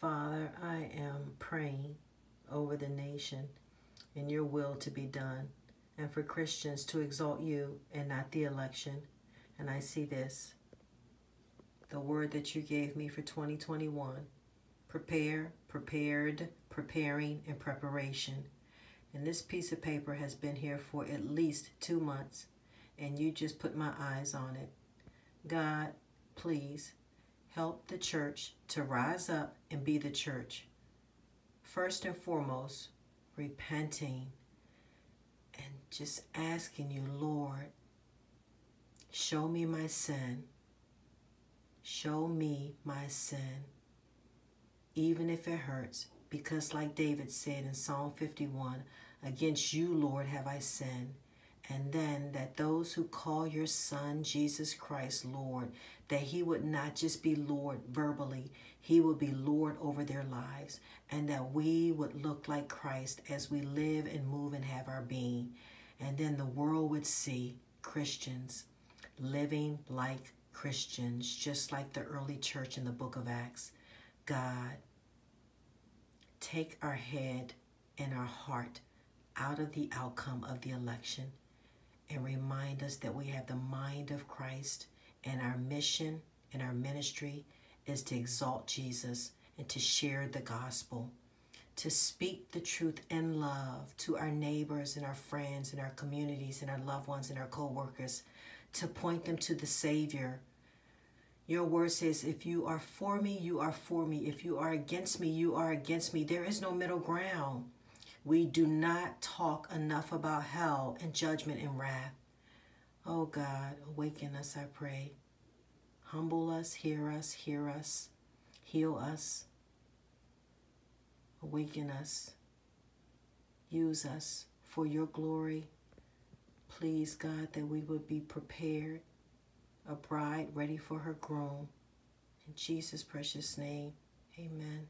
Father, I am praying over the nation and your will to be done, and for Christians to exalt you and not the election. And I see this the word that you gave me for 2021 prepare, prepared, preparing, and preparation. And this piece of paper has been here for at least two months, and you just put my eyes on it. God, please help the church to rise up and be the church. First and foremost, repenting and just asking you, Lord, show me my sin. Show me my sin, even if it hurts, because, like David said in Psalm 51, against you, Lord, have I sinned. And then that those who call your Son, Jesus Christ, Lord, that he would not just be Lord verbally, he would be Lord over their lives, and that we would look like Christ as we live and move and have our being. And then the world would see Christians living like Christians, just like the early church in the book of Acts. God, take our head and our heart out of the outcome of the election and remind us that we have the mind of Christ and our mission and our ministry is to exalt Jesus and to share the gospel, to speak the truth in love to our neighbors and our friends and our communities and our loved ones and our co workers, to point them to the Savior. Your word says, if you are for me, you are for me. If you are against me, you are against me. There is no middle ground. We do not talk enough about hell and judgment and wrath. Oh God, awaken us, I pray. Humble us, hear us, hear us, heal us, awaken us, use us for your glory. Please, God, that we would be prepared, a bride ready for her groom. In Jesus' precious name, amen.